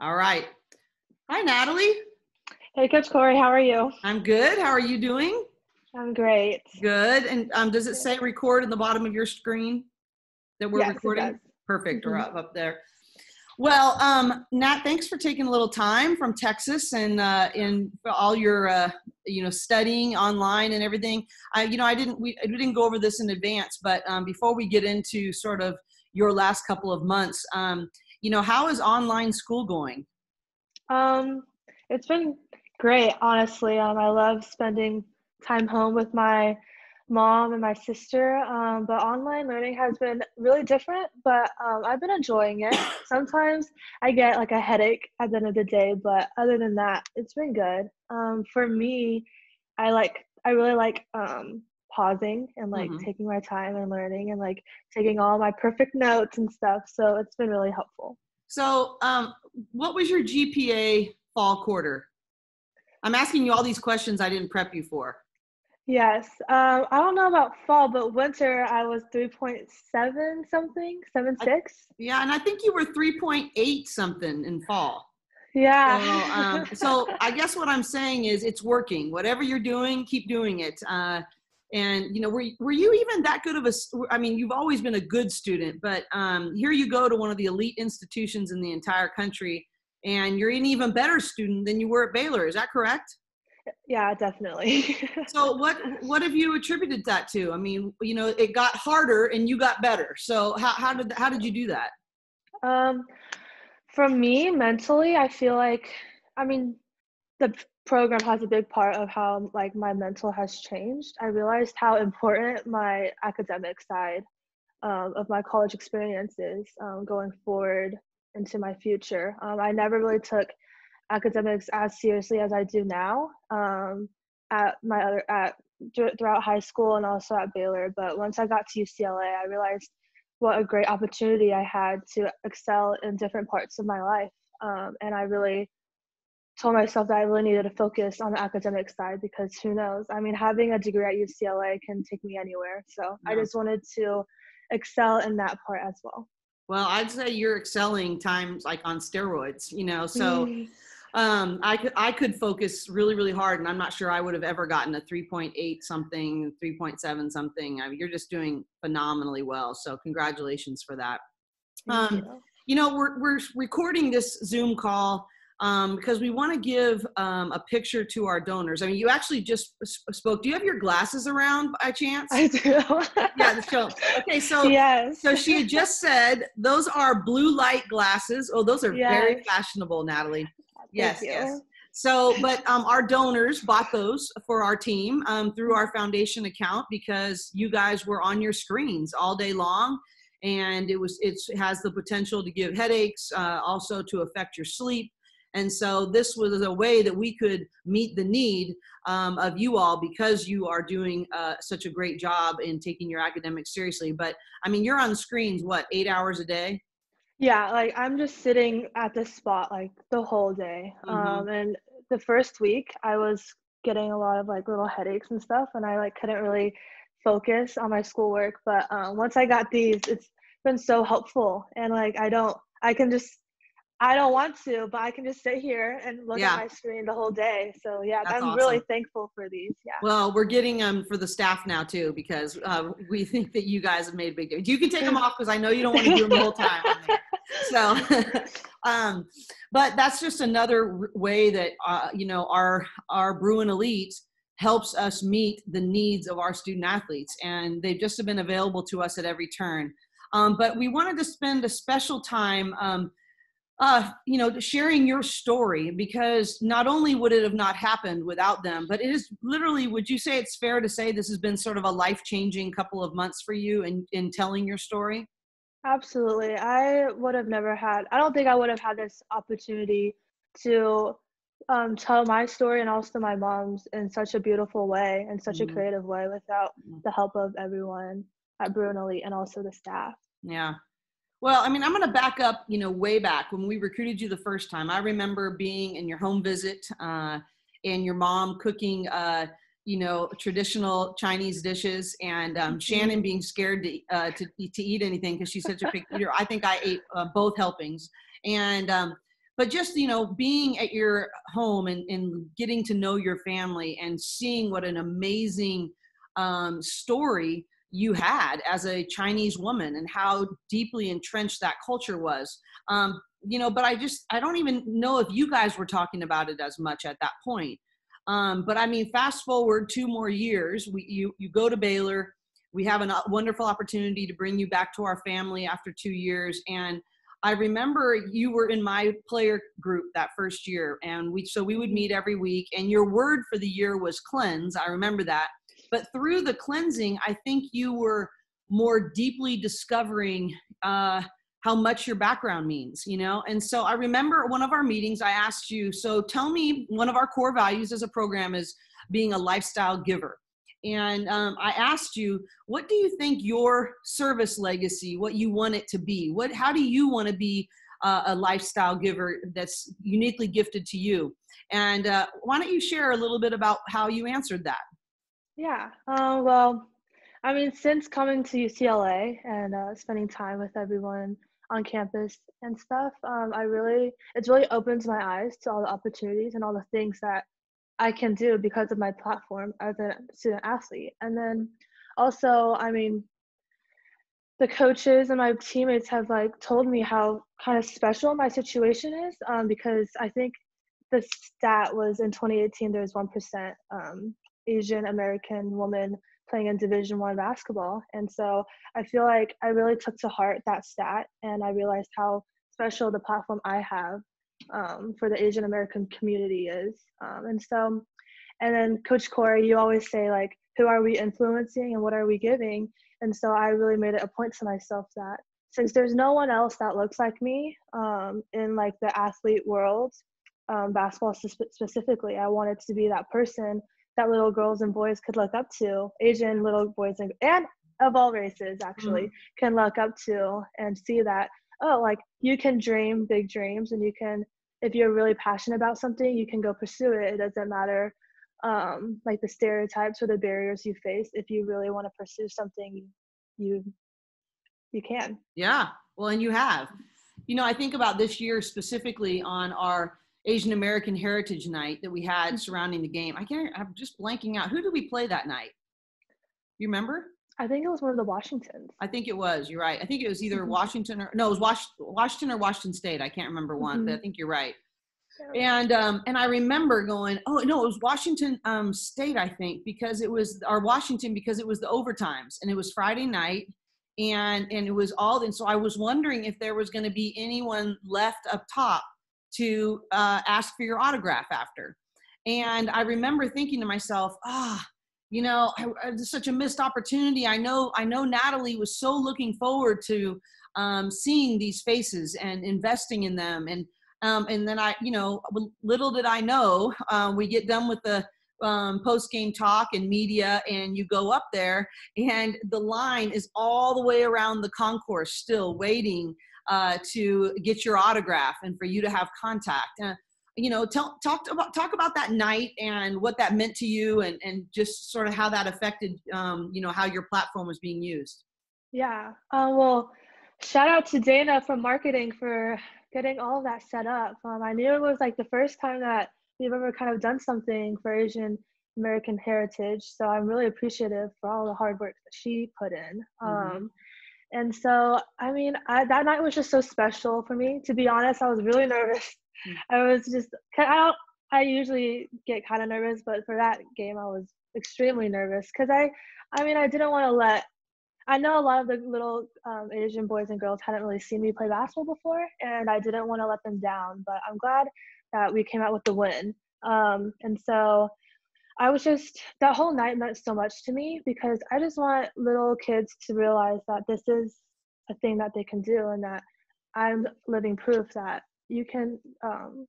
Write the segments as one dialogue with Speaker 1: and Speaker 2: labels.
Speaker 1: All right. Hi, Natalie.
Speaker 2: Hey, Coach Cori, how are you?
Speaker 1: I'm good. How are you doing?
Speaker 2: I'm great.
Speaker 1: Good. And um, does it say record in the bottom of your screen that we're
Speaker 2: Yes, it
Speaker 1: recording?
Speaker 2: does.
Speaker 1: Perfect. We're
Speaker 2: Mhm.
Speaker 1: up, up there. Well, um, Nat, thanks for taking a little time from Texas and uh, in for all your uh, you know studying online and everything. I you know I didn't we, we didn't go over this in advance, but um, before we get into sort of your last couple of months, um, you know how is online school going?
Speaker 2: Um, it's been great, honestly. Um, I love spending time home with my mom and my sister. Um, but online learning has been really different, but um, I've been enjoying it. Sometimes I get like a headache at the end of the day, but other than that, it's been good. Um, for me, I like I really like um pausing and like
Speaker 1: Mhm.
Speaker 2: taking my time and learning and like taking all my perfect notes and stuff. So it's been really helpful.
Speaker 1: So, um, what was your GPA fall quarter? I'm asking you all these questions I didn't prep you for.
Speaker 2: Yes. Um, I don't know about fall, but winter I was 3.7 something, seven
Speaker 1: I-
Speaker 2: six.
Speaker 1: Yeah, and I think you were 3.8 something in fall.
Speaker 2: Yeah.
Speaker 1: So, um, so I guess what I'm saying is it's working. Whatever you're doing, keep doing it. Uh, and you know, were were you even that good of a i mean, you've always been a good student, but um, here you go to one of the elite institutions in the entire country, and you're an even better student than you were at Baylor. Is that correct?
Speaker 2: yeah, definitely.
Speaker 1: So what what have you attributed that to? I mean, you know, it got harder and you got better. So how how did how did you do that?
Speaker 2: um, for me, mentally, I feel like, I mean, the program has a big part of how like my mental has changed. I realized how important my academic side um, of my college experience is um, going forward into my future. Um, I never really took academics as seriously as I do now um, at my other at throughout high school and also at Baylor. But once I got to UCLA, I realized what a great opportunity I had to excel in different parts of my life. Um, and I really told myself that I really needed to focus on the academic side because who knows? I mean, having a degree at UCLA can take me anywhere. So I just wanted to excel in that part as well.
Speaker 1: Well, I'd say you're excelling times like on steroids, you know. So
Speaker 2: Mm.
Speaker 1: um, I could I could focus really really hard, and I'm not sure I would have ever gotten a 3.8 something, 3.7 something. I mean, you're just doing phenomenally well. So congratulations for that. Um,
Speaker 2: you.
Speaker 1: You know, we're we're recording this Zoom call um, because we want to give um, a picture to our donors. I mean, you actually just spoke. Do you have your glasses around by chance?
Speaker 2: I do.
Speaker 1: yeah. show. Okay, so
Speaker 2: yes.
Speaker 1: so she had just said those are blue light glasses. Oh, those are very fashionable, Natalie.
Speaker 2: Thank
Speaker 1: Yes,
Speaker 2: you.
Speaker 1: yes. So, but um, our donors bought those for our team um, through our foundation account because you guys were on your screens all day long, and it was it's, it has the potential to give headaches, uh, also to affect your sleep. And so this was a way that we could meet the need um, of you all because you are doing uh, such a great job in taking your academics seriously. But I mean, you're on screens what eight hours a day?
Speaker 2: Yeah, like I'm just sitting at this spot like the whole day.
Speaker 1: Mhm.
Speaker 2: Um, and the first week I was getting a lot of like little headaches and stuff, and I like couldn't really focus on my schoolwork. But um, once I got these, it's been so helpful. And like I don't, I can just, I don't want to, but I can just sit here and look
Speaker 1: Yeah.
Speaker 2: at my screen the whole day. So yeah,
Speaker 1: That's
Speaker 2: I'm really thankful for these. Yeah.
Speaker 1: Well, we're getting them for the staff now too because uh, we think that you guys have made a big difference. You can take them off because I know you don't want to do them the whole time. So, um, but that's just another way that uh, you know our our Bruin Elite helps us meet the needs of our student athletes, and they've just been available to us at every turn. Um, but we wanted to spend a special time. Um, uh, you know, sharing your story because not only would it have not happened without them, but it is literally, would you say it's fair to say this has been sort of a life changing couple of months for you in, in telling your story?
Speaker 2: Absolutely. I would have never had, I don't think I would have had this opportunity to um, tell my story and also my mom's in such a beautiful way and such
Speaker 1: Mhm.
Speaker 2: a creative way without
Speaker 1: Mhm.
Speaker 2: the help of everyone at Bruin Elite and also the staff.
Speaker 1: Yeah. Well, I mean, I'm going to back up, you know, way back when we recruited you the first time. I remember being in your home visit uh, and your mom cooking, uh, you know, traditional Chinese dishes, and um, Shannon being scared to uh, to, eat- to eat anything because she's such a big eater. I think I ate uh, both helpings, and um, but just you know being at your home and, and getting to know your family and seeing what an amazing um, story you had as a chinese woman and how deeply entrenched that culture was um, you know but i just i don't even know if you guys were talking about it as much at that point um, but i mean fast forward two more years we, you you go to baylor we have a wonderful opportunity to bring you back to our family after two years and I remember you were in my player group that first year, and we so we would meet every week. And your word for the year was cleanse. I remember that. But through the cleansing, I think you were more deeply discovering uh, how much your background means, you know. And so I remember one of our meetings. I asked you, so tell me, one of our core values as a program is being a lifestyle giver and um, I asked you, what do you think your service legacy, what you want it to be? What, how do you want to be uh, a lifestyle giver that's uniquely gifted to you? And uh, why don't you share a little bit about how you answered that?
Speaker 2: Yeah. Uh, well, I mean, since coming to UCLA and uh, spending time with everyone on campus and stuff, um, I really, it's really opened my eyes to all the opportunities and all the things that I can do because of my platform as a student athlete. And then also, I mean, the coaches and my teammates have like told me how kind of special my situation is um, because I think the stat was in 2018 there was 1% um, Asian American woman playing in Division One basketball, and so I feel like I really took to heart that stat, and I realized how special the platform I have um, for the Asian American community is. Um, and so, and then Coach Cori, you always say like, who are we influencing and what are we giving? And so I really made it a point to myself that since there's no one else that looks like me um, in like the athlete world, um, basketball specifically, I wanted to be that person that little girls and boys could look up to, Asian little boys and, and of all races actually mm-hmm. can look up to and see that oh like you can dream big dreams and you can if you're really passionate about something you can go pursue it. It doesn't matter um, like the stereotypes or the barriers you face. If you really want to pursue something you you can.
Speaker 1: Yeah. Well and you have. You know i think about this year specifically on our asian american heritage night that we had mm-hmm. surrounding the game i can't i'm just blanking out who did we play that night you remember
Speaker 2: I think it was one of the Washingtons.
Speaker 1: I think it was. You're right. I think it was either mm-hmm. Washington or no, it was Was- Washington or Washington State. I can't remember one, mm-hmm. but I mm-hmm. think you're right. And um, and I remember going, oh no, it was Washington um, State, I think, because it was our Washington because it was the overtimes and it was Friday night, and and it was all. And so I was wondering if there was going to be anyone left up top to uh, ask for your autograph after. And I remember thinking to myself, ah, you know, I, I, such a missed opportunity. I know, I know Natalie was so looking forward to um, seeing these faces and investing in them. And, um, and then I, you know, little did I know, uh, we get done with the um, post game talk and media, and you go up there, and the line is all the way around the concourse, still waiting uh, to get your autograph and for you to have contact. Uh, you know, tell, talk about talk about that night and what that meant to you, and and just sort of how that affected, um, you know, how your platform was being used.
Speaker 2: Yeah. Uh, well, shout out to Dana from marketing for getting all of that set up. Um, I knew it was like the first time that we've ever kind of done something for Asian American heritage, so I'm really appreciative for all the hard work that she put in. Mm-hmm. And so, I mean, I, that night was just so special for me. To be honest, I was really nervous Mm. I was just I don't I usually get kind of nervous, but for that game I was extremely nervous because I I mean I didn't want to let I know a lot of the little um, Asian boys and girls hadn't really seen me play basketball before, and I didn't want to let them down. But I'm glad that we came out with the win. Um, and so I was just that whole night meant so much to me because I just want little kids to realize that this is a thing that they can do, and that I'm living proof that you can um,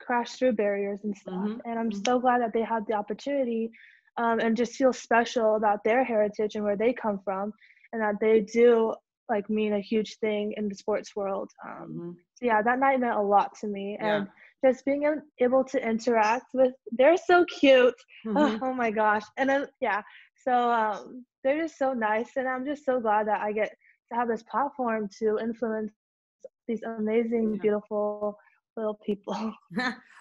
Speaker 2: crash through barriers and stuff. Mm-hmm. And I'm mm-hmm. so glad that they had the opportunity um, and just feel special about their heritage and where they come from, and that they do like mean a huge thing in the sports world. Um, mm-hmm. So yeah, that night meant a lot to me, yeah. Just being able to interact with they're so cute. Oh, mm-hmm. Oh, oh, my gosh, and yeah, so um, they're just so nice, and I'm just so glad that I get to have this platform to influence these amazing, beautiful little people.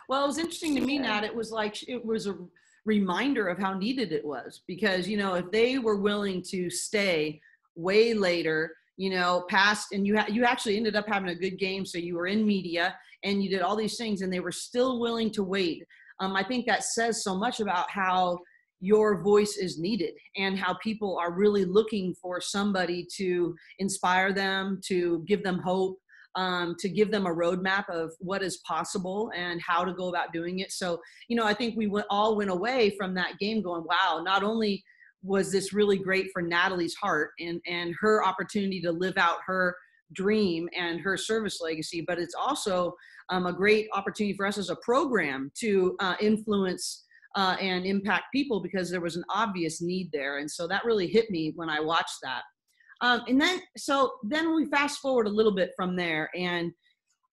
Speaker 1: well, it was interesting to me, Nat. It was like it was a reminder of how needed it was because you know if they were willing to stay way later, you know, past and you ha- you actually ended up having a good game, so you were in media and you did all these things, and they were still willing to wait. Um, I think that says so much about how your voice is needed and how people are really looking for somebody to inspire them, to give them hope, um, to give them a roadmap of what is possible and how to go about doing it. So, you know, I think we all went away from that game going, wow, not only was this really great for Natalie's heart and, and her opportunity to live out her dream and her service legacy, but it's also um, a great opportunity for us as a program to uh, influence uh, and impact people because there was an obvious need there. And so that really hit me when I watched that. Um, and then, so then we fast forward a little bit from there. And,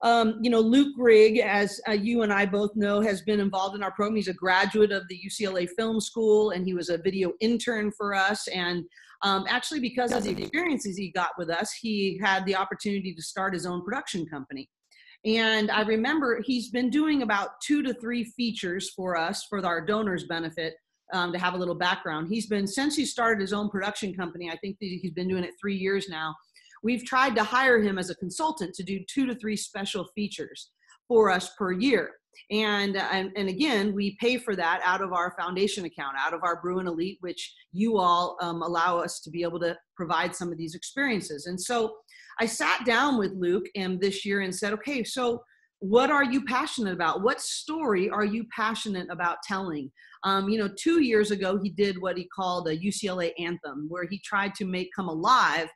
Speaker 1: um, you know, Luke Rigg, as uh, you and I both know, has been involved in our program. He's a graduate of the UCLA Film School and he was a video intern for us. And um, actually, because of the experiences he got with us, he had the opportunity to start his own production company. And I remember he's been doing about two to three features for us for our donors benefit um, to have a little background. He's been, since he started his own production company, I think he's been doing it three years now. We've tried to hire him as a consultant to do two to three special features for us per year. And, and, and again, we pay for that out of our foundation account, out of our Bruin Elite, which you all um, allow us to be able to provide some of these experiences. And so I sat down with Luke and this year and said, okay, so what are you passionate about? What story are you passionate about telling? Um, you know, two years ago, he did what he called a UCLA anthem, where he tried to make come alive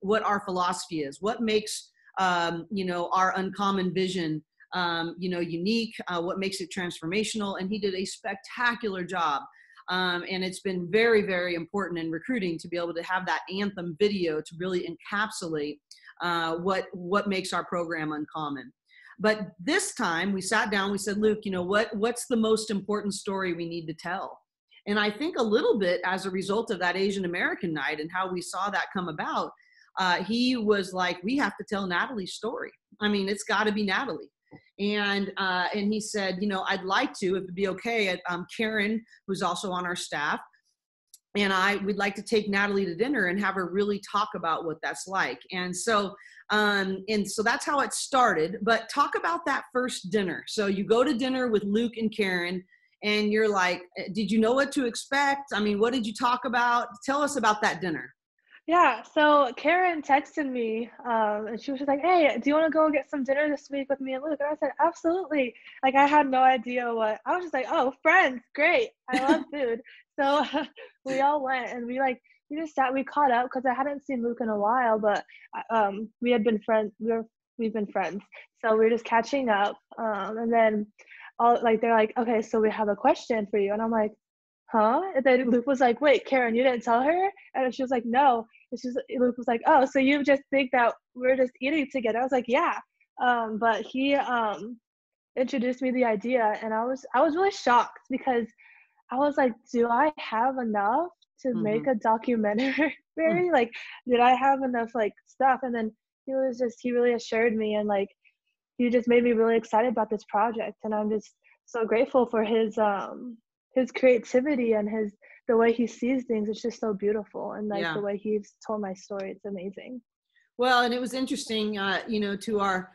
Speaker 1: what our philosophy is, what makes, um, you know, our uncommon vision, um, you know, unique, uh, what makes it transformational. And he did a spectacular job. Um, and it's been very, very important in recruiting to be able to have that anthem video to really encapsulate uh, what what makes our program uncommon. But this time we sat down, we said, Luke, you know, what what's the most important story we need to tell? And I think a little bit as a result of that Asian American night and how we saw that come about, uh, he was like, we have to tell Natalie's story. I mean, it's got to be Natalie. And uh, and he said, you know, I'd like to, if it'd be okay. Um, Karen, who's also on our staff, and I would like to take Natalie to dinner and have her really talk about what that's like. And so, um, and so that's how it started. But talk about that first dinner. So you go to dinner with Luke and Karen, and you're like, did you know what to expect? I mean, what did you talk about? Tell us about that dinner.
Speaker 2: Yeah, so Karen texted me, um, and she was just like, "Hey, do you want to go get some dinner this week with me and Luke?" And I said, "Absolutely!" Like I had no idea what I was just like, "Oh, friends, great! I love food." so we all went, and we like we just sat, we caught up because I hadn't seen Luke in a while, but uh, um, we had been friends. We were we've been friends, so we are just catching up, um, and then all like they're like, "Okay, so we have a question for you," and I'm like, huh? And then Luke was like, wait, Karen, you didn't tell her? And she was like, no. And she's Luke was like, oh, so you just think that we're just eating together? I was like, yeah. Um, but he um introduced me the idea, and I was I was really shocked because I was like, do I have enough to mm-hmm. make a documentary? mm-hmm. Like, did I have enough like stuff? And then he was just he really assured me, and like he just made me really excited about this project, and I'm just so grateful for his um his creativity and his the way he sees things it's just so beautiful. And like yeah. the way he's told my story it's amazing.
Speaker 1: Well and it was interesting uh, you know to our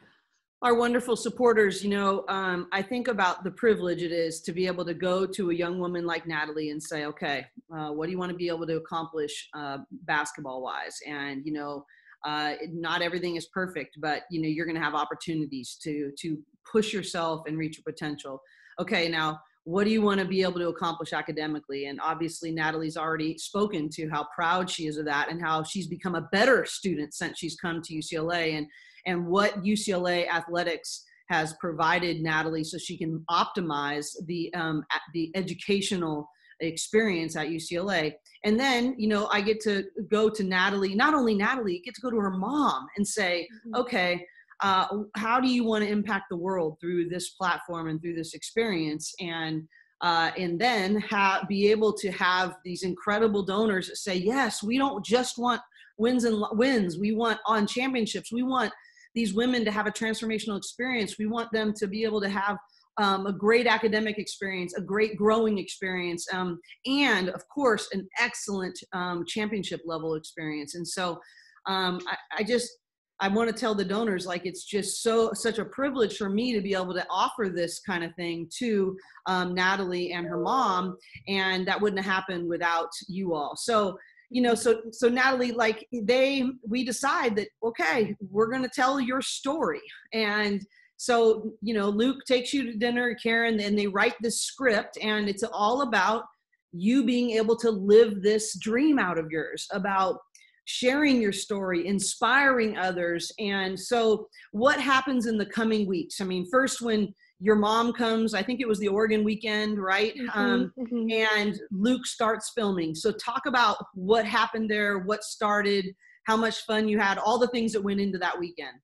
Speaker 1: our wonderful supporters you know um, i think about the privilege it is to be able to go to a young woman like natalie and say okay uh, what do you want to be able to accomplish uh, basketball wise and you know uh, not everything is perfect but you know you're going to have opportunities to to push yourself and reach your potential. Okay now what do you want to be able to accomplish academically and obviously natalie's already spoken to how proud she is of that and how she's become a better student since she's come to ucla and and what ucla athletics has provided natalie so she can optimize the um, the educational experience at ucla and then you know i get to go to natalie not only natalie get to go to her mom and say mm-hmm. okay uh, how do you want to impact the world through this platform and through this experience and uh, and then have, be able to have these incredible donors that say yes we don't just want wins and wins we want on championships we want these women to have a transformational experience. We want them to be able to have um, a great academic experience, a great growing experience, um, and of course, an excellent um, championship level experience. And so um, I, I just, I want to tell the donors like it's just so such a privilege for me to be able to offer this kind of thing to um, Natalie and her mom, and that wouldn't have happened without you all. So you know, so so Natalie, like they, we decide that okay, we're going to tell your story, and so, you know, Luke takes you to dinner, Karen, and they write this script, and it's all about you being able to live this dream out of yours about sharing your story, inspiring others. And so, what happens in the coming weeks? I mean, first, when your mom comes, I think it was the Oregon weekend, right? Mm-hmm, um, mm-hmm. And Luke starts filming. So, talk about what happened there, what started, how much fun you had, all the things that went into that weekend.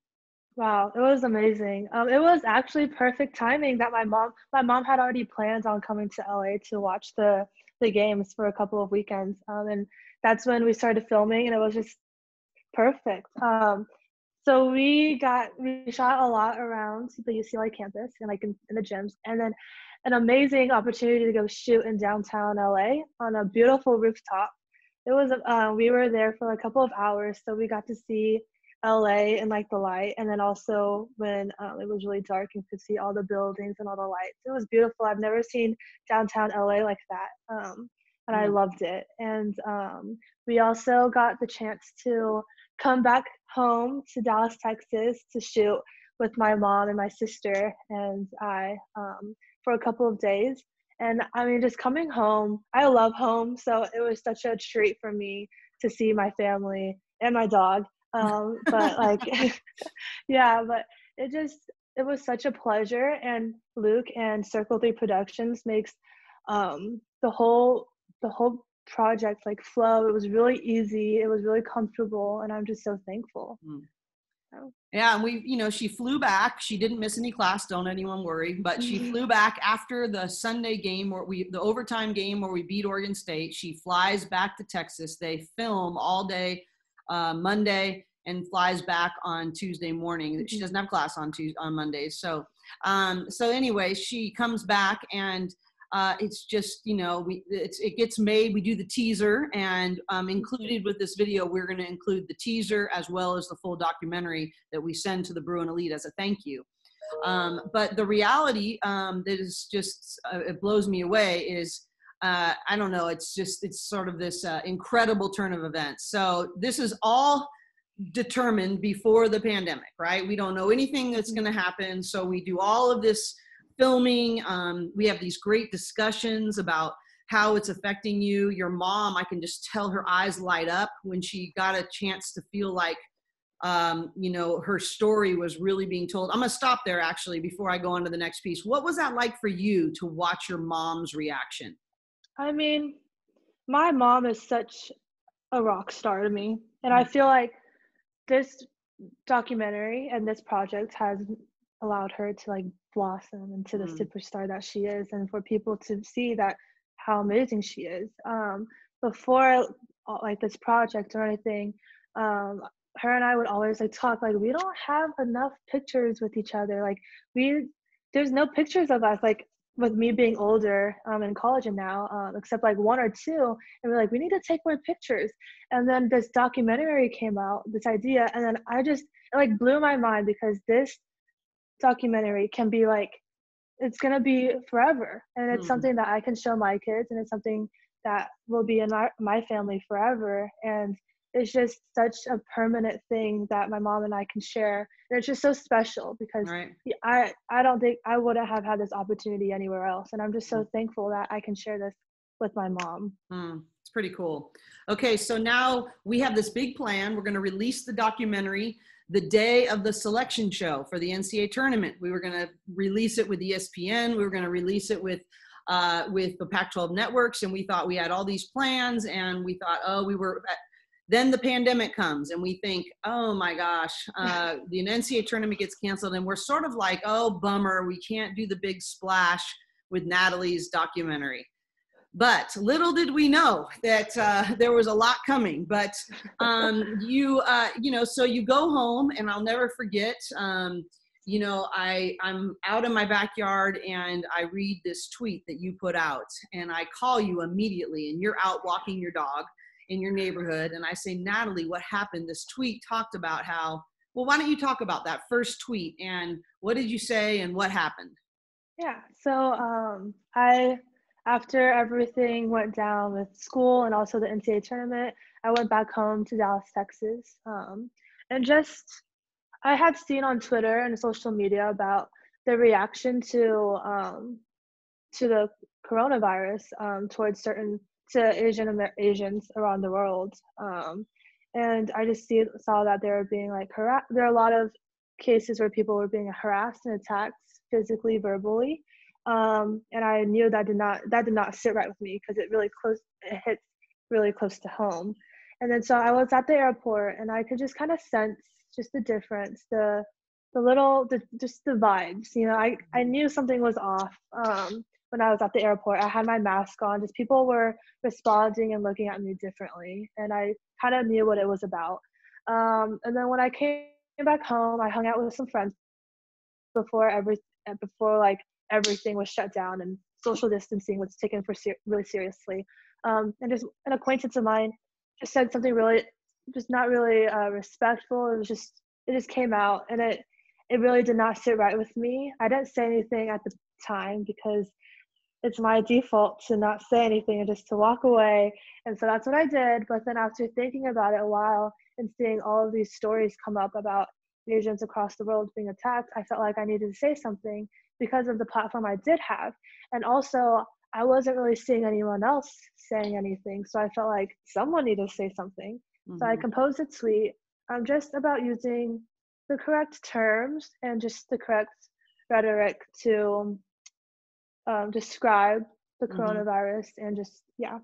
Speaker 2: Wow, it was amazing. Um, it was actually perfect timing that my mom my mom had already planned on coming to LA to watch the the games for a couple of weekends, um, and that's when we started filming, and it was just perfect. Um, so we got we shot a lot around the UCLA campus and like in, in the gyms, and then an amazing opportunity to go shoot in downtown LA on a beautiful rooftop. It was uh, we were there for a couple of hours, so we got to see LA and like the light, and then also when um, it was really dark and could see all the buildings and all the lights. It was beautiful. I've never seen downtown LA like that, um, and. I loved it. And um, we also got the chance to come back home to Dallas, Texas, to shoot with my mom and my sister and I um, for a couple of days. And I mean, just coming home, I love home, so it was such a treat for me to see my family and my dog um, but like yeah but it just it was such a pleasure and luke and circle 3 productions makes um, the whole the whole project like flow it was really easy it was really comfortable and i'm just so thankful mm.
Speaker 1: Yeah, and we, you know, she flew back. She didn't miss any class. Don't anyone worry. But she mm-hmm. flew back after the Sunday game where we, the overtime game where we beat Oregon State. She flies back to Texas. They film all day uh, Monday and flies back on Tuesday morning. She mm-hmm. doesn't have class on Tuesday on Mondays. So, um, so anyway, she comes back and uh, it's just you know we it gets made. We do the teaser and um, included with this video, we're going to include the teaser as well as the full documentary that we send to the Bruin Elite as a thank you. Um, but the reality um, that is just uh, it blows me away is uh, I don't know. It's just it's sort of this uh, incredible turn of events. So this is all determined before the pandemic, right? We don't know anything that's going to happen. So we do all of this filming. Um, we have these great discussions about how it's affecting you. Your mom, I can just tell her eyes light up when she got a chance to feel like, um, you know, her story was really being told. I'm going to stop there actually before I go on to the next piece. What was that like for you to watch your mom's reaction?
Speaker 2: I mean, my mom is such a rock star to me. And I mm. feel like this documentary and this project has allowed her to like blossom into the mm. superstar that she is and for people to see that how amazing she is um before uh, like this project or anything um her and i would always like talk like we don't have enough pictures with each other like we there's no pictures of us like with me being older um, in college and now, um, except like one or two, and we're like, we need to take more pictures. And then this documentary came out, this idea, and then I just it like blew my mind because this documentary can be like, it's gonna be forever, and it's mm. something that I can show my kids, and it's something that will be in our, my family forever. And it's just such a permanent thing that my mom and I can share. And it's just so special because right. I I don't think I wouldn't have had this opportunity anywhere else. And I'm just so mm. thankful that I can share this with my mom.
Speaker 1: Mm, it's pretty cool. Okay, so now we have this big plan. We're going to release the documentary the day of the selection show for the NCAA tournament. We were going to release it with ESPN. We were going to release it with uh, with the Pac-12 networks, and we thought we had all these plans, and we thought, oh, we were then the pandemic comes and we think, oh my gosh, uh, the NCAA tournament gets canceled, and we're sort of like, oh bummer, we can't do the big splash with Natalie's documentary. But little did we know that uh, there was a lot coming. But um, you, uh, you know, so you go home, and I'll never forget. Um, you know, I I'm out in my backyard and I read this tweet that you put out, and I call you immediately, and you're out walking your dog in your neighborhood, and I say, Natalie, what happened? This tweet talked about how. Well, why don't you talk about that first tweet and what did you say and what happened?
Speaker 2: Yeah, so um, I after everything went down with school and also the NCAA tournament, I went back home to Dallas, Texas. Um, and just, I had seen on Twitter and social media about the reaction to um, to the coronavirus um, towards certain to Asian Asians around the world. Um, and I just see, saw that they were being like harassed. There are a lot of cases where people were being harassed and attacked physically, verbally um, and I knew that did not that did not sit right with me because it really close it hits really close to home. And then so I was at the airport and I could just kind of sense just the difference, the the little the just the vibes. You know, I I knew something was off um, when I was at the airport. I had my mask on. Just people were responding and looking at me differently, and I kind of knew what it was about. Um, and then when I came back home, I hung out with some friends before every before like everything was shut down and social distancing was taken for ser- really seriously. Um, and just an acquaintance of mine just said something really, just not really uh, respectful. It was just, it just came out and it, it really did not sit right with me. I didn't say anything at the time because it's my default to not say anything and just to walk away. And so that's what I did. But then after thinking about it a while and seeing all of these stories come up about Asians across the world being attacked, I felt like I needed to say something because of the platform I did have. And also, I wasn't really seeing anyone else saying anything. So I felt like someone needed to say something. Mm-hmm. So I mm-hmm. composed a tweet um, just about using the correct terms and just the correct rhetoric to um, describe the mm-hmm. coronavirus and just, yeah.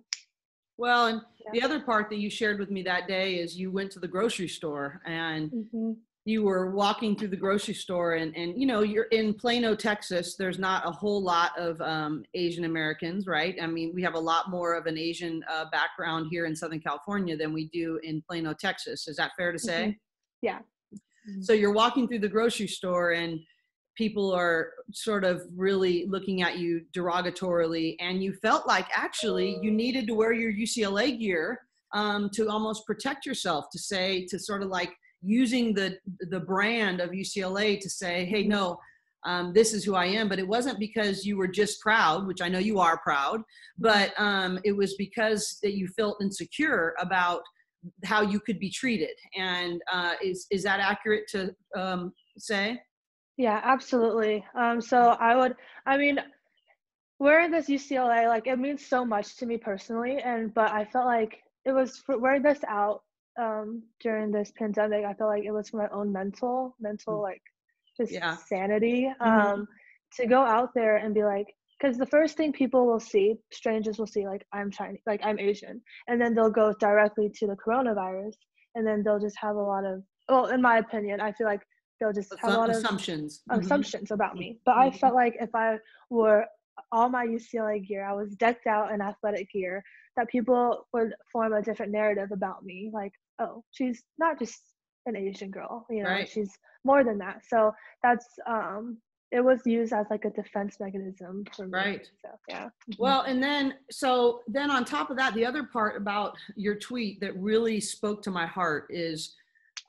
Speaker 1: Well, and yeah. the other part that you shared with me that day is you went to the grocery store and mm-hmm you were walking through the grocery store and and you know you're in plano texas there's not a whole lot of um, asian americans right? I mean we have a lot more of an asian uh, background here in southern california than we do in plano texas. Is that fair to say? Mm-hmm.
Speaker 2: yeah.
Speaker 1: So you're walking through the grocery store and people are sort of really looking at you derogatorily and you felt like actually you needed to wear your ucla gear um, to almost protect yourself to say to sort of like using the the brand of UCLA to say, hey, no, um, this is who I am. But it wasn't because you were just proud, which I know you are proud, but um, it was because that you felt insecure about how you could be treated. And uh, is is that accurate to um, say?
Speaker 2: Yeah, absolutely. Um, so I would, I mean, wearing this UCLA, like it means so much to me personally, and but I felt like it was for wearing this out um during this pandemic i feel like it was for my own mental mental mm. like just yeah. sanity mm-hmm. um to go out there and be like because the first thing people will see strangers will see like i'm chinese like i'm asian and then they'll go directly to the coronavirus and then they'll just have a lot of well in my opinion i feel like they'll just have a lot
Speaker 1: of assumptions
Speaker 2: mm-hmm. assumptions about me but mm-hmm. i felt like if i were all my ucla gear i was decked out in athletic gear that people would form a different narrative about me like oh she's not just an asian girl you know right. she's more than that so that's um it was used as like a defense mechanism for me.
Speaker 1: Right.
Speaker 2: So, yeah.
Speaker 1: Well, and then so then on top of that, the other part about your tweet that really spoke to my heart is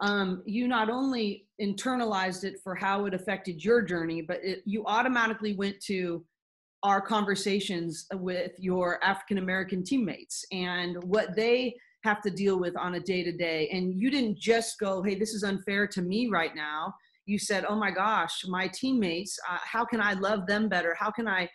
Speaker 1: um, you not only internalized it for how it affected your journey, but it, you automatically went to our conversations with your African American teammates and what they have to deal with on a day to day. And you didn't just go, hey, this is unfair to me right now. You said, oh my gosh, my teammates, uh, how can I love them better? How can I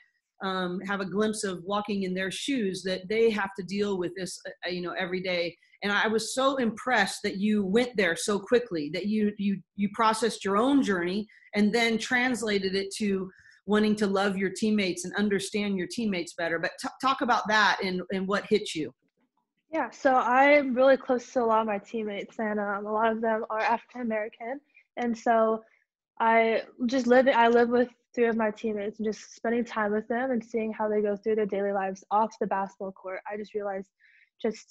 Speaker 1: um, have a glimpse of walking in their shoes that they have to deal with this, uh, you know, every day? And I was so impressed that you went there so quickly, that you you you processed your own journey and then translated it to wanting to love your teammates and understand your teammates better. But t- talk about that and, and what hit you.
Speaker 2: Yeah, so I'm really close to a lot of my teammates, and um, a lot of them are African American. And so I just live. I live with three of my teammates and just spending time with them and seeing how they go through their daily lives off the basketball court. I just realized just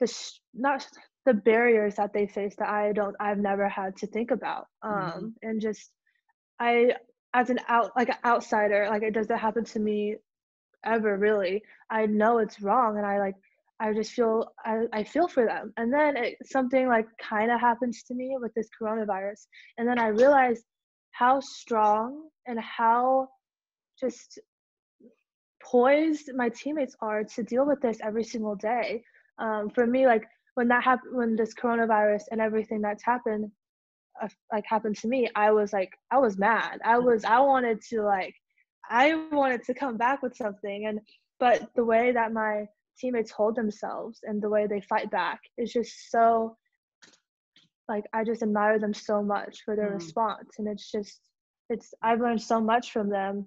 Speaker 2: the sh- not the barriers that they face that I don't I've never had to think about. Um, mm-hmm. and just I as an out like an outsider, like it doesn't happen to me ever really. I know it's wrong and I like I just feel I, I feel for them. And then it, something like kind of happens to me with this coronavirus. And then I realized how strong and how just poised my teammates are to deal with this every single day. Um, for me, like when that happened, when this coronavirus and everything that's happened, uh, like happened to me, I was like, I was mad. I was, I wanted to like, I wanted to come back with something. And, but the way that my teammates hold themselves and the way they fight back is just so, like, I just admire them so much for their mm. response. And it's just, it's, I've learned so much from them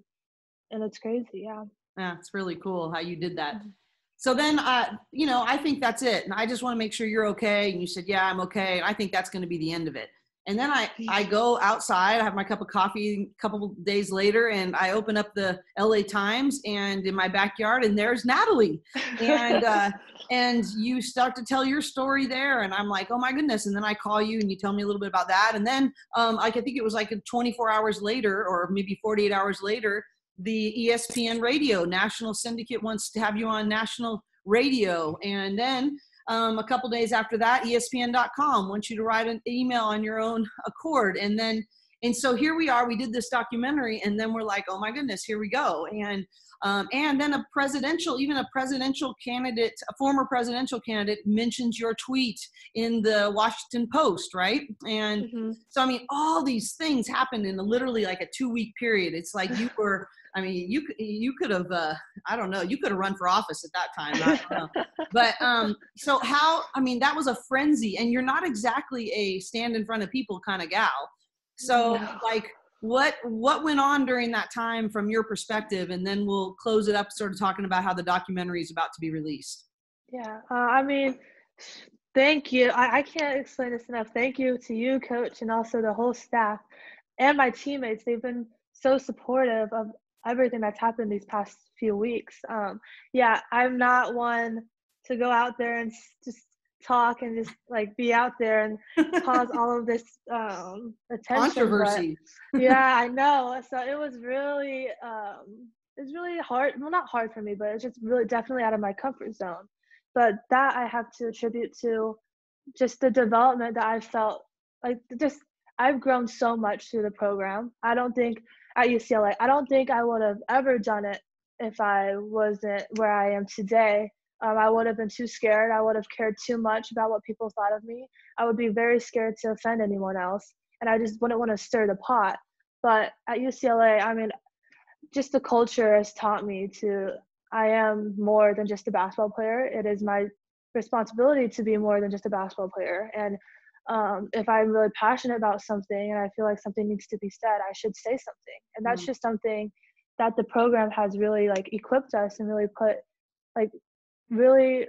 Speaker 2: and it's crazy. Yeah.
Speaker 1: Yeah, it's really cool how you did that. Mm-hmm. So then, uh, you know, I think that's it. And I just want to make sure you're okay. And you said, yeah, I'm okay. And I think that's going to be the end of it. And then I, I go outside, I have my cup of coffee a couple days later, and I open up the LA Times and in my backyard, and there's Natalie. And, uh, and you start to tell your story there. And I'm like, oh my goodness. And then I call you and you tell me a little bit about that. And then um, I think it was like 24 hours later, or maybe 48 hours later, the ESPN radio. National Syndicate wants to have you on national radio. And then um, a couple days after that, ESPN.com wants you to write an email on your own accord. And then, and so here we are. We did this documentary, and then we're like, oh my goodness, here we go. And um, and then a presidential, even a presidential candidate, a former presidential candidate mentions your tweet in the Washington Post, right? And mm-hmm. so, I mean, all these things happened in a, literally like a two week period. It's like you were I mean, you you could have uh, I don't know, you could have run for office at that time. but um, so how? I mean, that was a frenzy, and you're not exactly a stand in front of people kind of gal. So no. like, what what went on during that time from your perspective, and then we'll close it up, sort of talking about how the documentary is about to be released.
Speaker 2: Yeah, uh, I mean. Thank you. I, I can't explain this enough. Thank you to you, coach, and also the whole staff and my teammates. They've been so supportive of everything that's happened these past few weeks. Um, yeah, I'm not one to go out there and just talk and just like be out there and cause all of this um, attention.
Speaker 1: Controversy.
Speaker 2: yeah, I know. So it was really, um, it's really hard. Well, not hard for me, but it's just really definitely out of my comfort zone. But that I have to attribute to just the development that I felt like just I've grown so much through the program. I don't think at UCLA. I don't think I would have ever done it if I wasn't where I am today. Um, I would have been too scared. I would have cared too much about what people thought of me. I would be very scared to offend anyone else, and I just wouldn't want to stir the pot. But at UCLA, I mean, just the culture has taught me to. I am more than just a basketball player. It is my responsibility to be more than just a basketball player, and um, if I'm really passionate about something and I feel like something needs to be said, I should say something. And that's mm just something that the program has really like equipped us and really put like really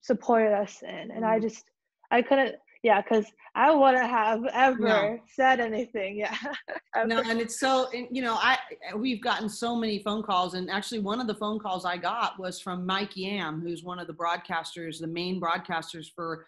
Speaker 2: supported us in. And mm I just I couldn't yeah, because I wouldn't have ever no. said anything. Yeah.
Speaker 1: no, and it's so you know, I we've gotten so many phone calls, and actually one of the phone calls I got was from Mike Yam, who's one of the broadcasters, the main broadcasters for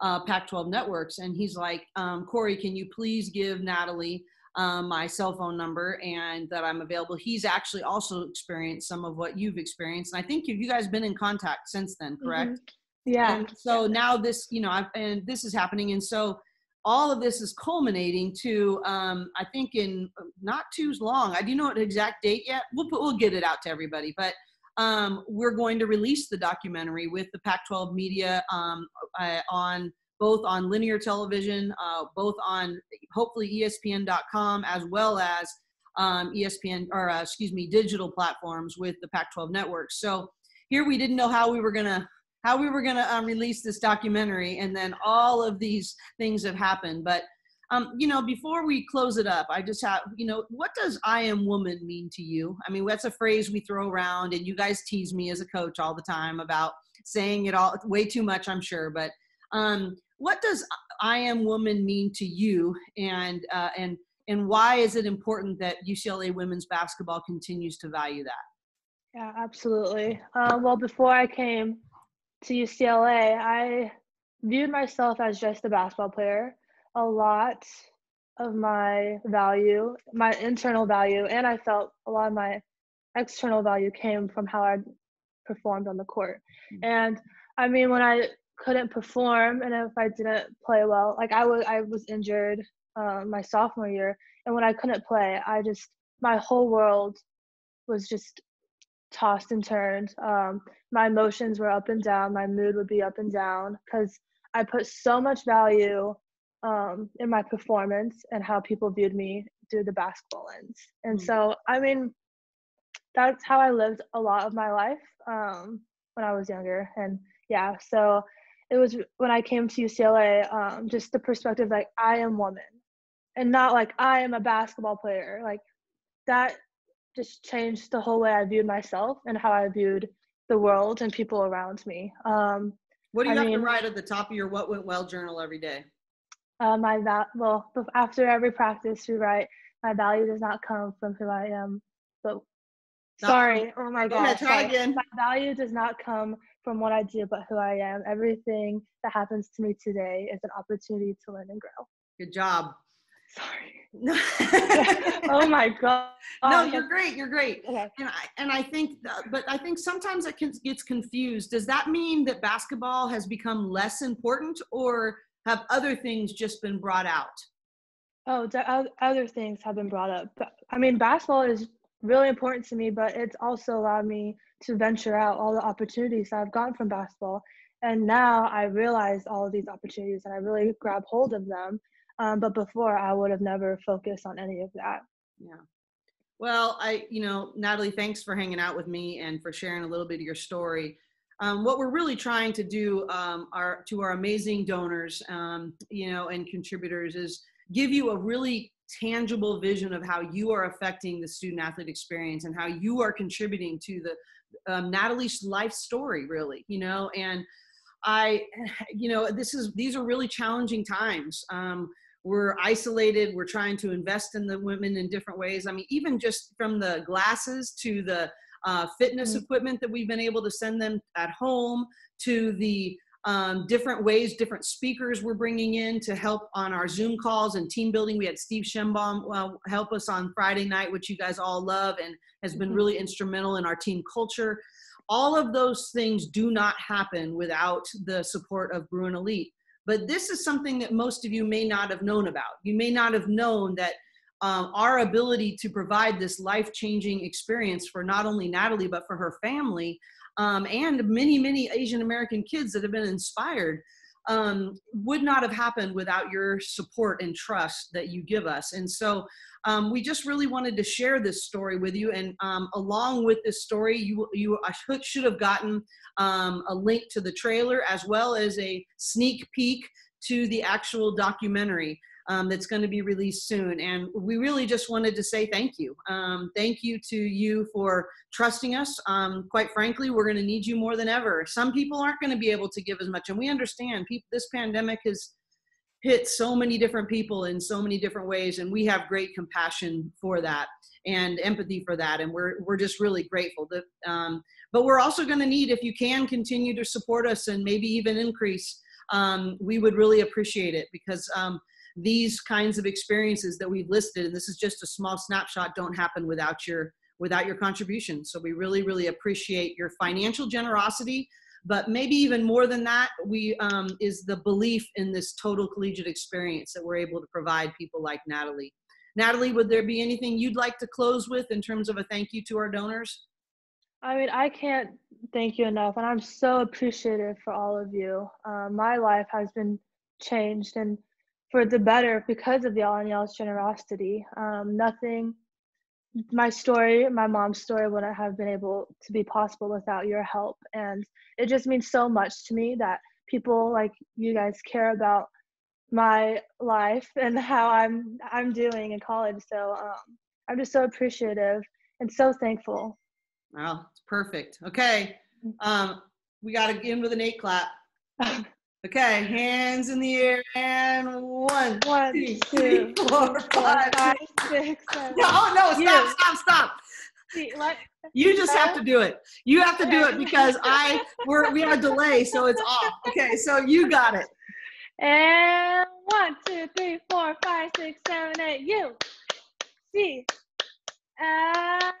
Speaker 1: uh, Pac-12 networks, and he's like, um, Cori, can you please give Natalie um, my cell phone number and that I'm available? He's actually also experienced some of what you've experienced, and I think you, you guys been in contact since then, correct?
Speaker 2: Mm-hmm. Yeah.
Speaker 1: And so now this, you know, I've, and this is happening, and so all of this is culminating to um, I think in not too long. I do know an exact date yet. We'll put, we'll get it out to everybody, but um, we're going to release the documentary with the Pac-12 media um, uh, on both on linear television, uh, both on hopefully ESPN.com as well as um, ESPN or uh, excuse me digital platforms with the Pac-12 network. So here we didn't know how we were gonna how we were gonna um, release this documentary, and then all of these things have happened, but um, you know, before we close it up, I just have, you know, what does I am woman mean to you? I mean, that's a phrase we throw around, and you guys tease me as a coach all the time about saying it all way too much, I'm sure. But um, what does I am woman mean to you? And uh, and and why is it important that UCLA women's basketball continues to value that?
Speaker 2: Yeah, absolutely. Uh, well, before I came to UCLA, I viewed myself as just a basketball player. A lot of my value, my internal value, and I felt a lot of my external value came from how I performed on the court. Mm. And I mean, when I couldn't perform and if I didn't play well, like I was, I was injured uh, my sophomore year, and when I couldn't play, I just my whole world was just tossed and turned. Um, my emotions were up and down. My mood would be up and down because I put so much value um, in my performance and how people viewed me through the basketball lens. And mm-hmm. so, I mean, that's how I lived a lot of my life um, when I was younger. And yeah, so it was when I came to UCLA, um, just the perspective like I am woman and not like I am a basketball player. Like that just changed the whole way I viewed myself and how I viewed the world and people around me. Um,
Speaker 1: what do you I have mean, to write at the top of your What Went Well journal every day?
Speaker 2: Uh, my va- well, after every practice, we write, "My value does not come from who I am, but sorry, oh my god,
Speaker 1: try again.
Speaker 2: My value does not come from what I do, but who I am. Everything that happens to me today is an opportunity to learn and grow.
Speaker 1: Good job.
Speaker 2: Sorry. oh my god.
Speaker 1: No, you're great. You're great. Okay. And I and I think, that, but I think sometimes it gets confused. Does that mean that basketball has become less important, or have other things just been brought out?
Speaker 2: Oh, other things have been brought up. I mean, basketball is really important to me, but it's also allowed me to venture out all the opportunities I've gotten from basketball. And now I realize all of these opportunities and I really grab hold of them. Um, but before, I would have never focused on any of that.
Speaker 1: Yeah. Well, I, you know, Natalie, thanks for hanging out with me and for sharing a little bit of your story. Um, what we're really trying to do um, our, to our amazing donors, um, you know, and contributors is give you a really tangible vision of how you are affecting the student athlete experience and how you are contributing to the um, Natalie's life story, really, you know, and I, you know, this is, these are really challenging times. Um, we're isolated. We're trying to invest in the women in different ways. I mean, even just from the glasses to the uh, fitness mm-hmm. equipment that we've been able to send them at home to the um, different ways, different speakers we're bringing in to help on our Zoom calls and team building. We had Steve Shenbaum well, help us on Friday night, which you guys all love and has been mm-hmm. really instrumental in our team culture. All of those things do not happen without the support of Bruin Elite. But this is something that most of you may not have known about. You may not have known that um, our ability to provide this life changing experience for not only Natalie, but for her family um, and many, many Asian American kids that have been inspired um, would not have happened without your support and trust that you give us. And so um, we just really wanted to share this story with you. And um, along with this story, you, you should, have gotten um, a link to the trailer as well as a sneak peek to the actual documentary um, that's going to be released soon. And we really just wanted to say thank you. Um, thank you to you for trusting us. Um, quite frankly, we're going to need you more than ever. Some people aren't going to be able to give as much, and we understand. People, this pandemic has hit so many different people in so many different ways, and we have great compassion for that and empathy for that, and we're we're just really grateful. That, um, but we're also going to need, if you can, continue to support us and maybe even increase. Um, we would really appreciate it because um, these kinds of experiences that we've listed, and this is just a small snapshot, don't happen without your without your contribution. So we really, really appreciate your financial generosity, but maybe even more than that, we um, is the belief in this total collegiate experience that we're able to provide people like Natalie. Natalie, would there be anything you'd like to close with in terms of a thank you to our donors?
Speaker 2: I mean, I can't thank you enough, and I'm so appreciative for all of you. Uh, my life has been changed, and for the better because of y'all and y'all's generosity. Um, nothing, my story, my mom's story wouldn't have been able to be possible without your help. And it just means so much to me that people like you guys care about my life and how I'm I'm doing in college. So um, I'm just so appreciative and so thankful.
Speaker 1: Wow, it's perfect. Okay, um, we got to end with an eight clap. Okay, hands in the air and one,
Speaker 2: One,
Speaker 1: two,
Speaker 2: two,
Speaker 1: three, four, five.
Speaker 2: five, six, seven.
Speaker 1: No, oh no, stop,
Speaker 2: You.
Speaker 1: stop, stop.
Speaker 2: See, what?
Speaker 1: You just have to do it. You have to do it because I we're we have a delay, so it's off. Okay, so you got it.
Speaker 2: And one, two, three, four, five, six, seven, eight. U C L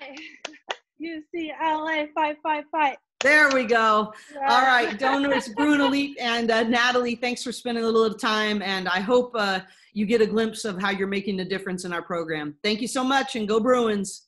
Speaker 2: A U C L A five five five.
Speaker 1: There we go. All right, donors, Bruin Elite and uh, Natalie, thanks for spending a little time, and I hope uh, you get a glimpse of how you're making a difference in our program. Thank you so much, and go Bruins.